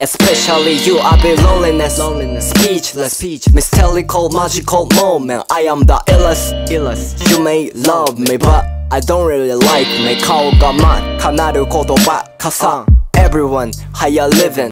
Especially you, I be loneliness, loneliness, speechless, speech, mystical, magical moment. I am the illest, illest. You may love me, but I don't really like me. 顔が真かなる言葉加算 Everyone, how you living?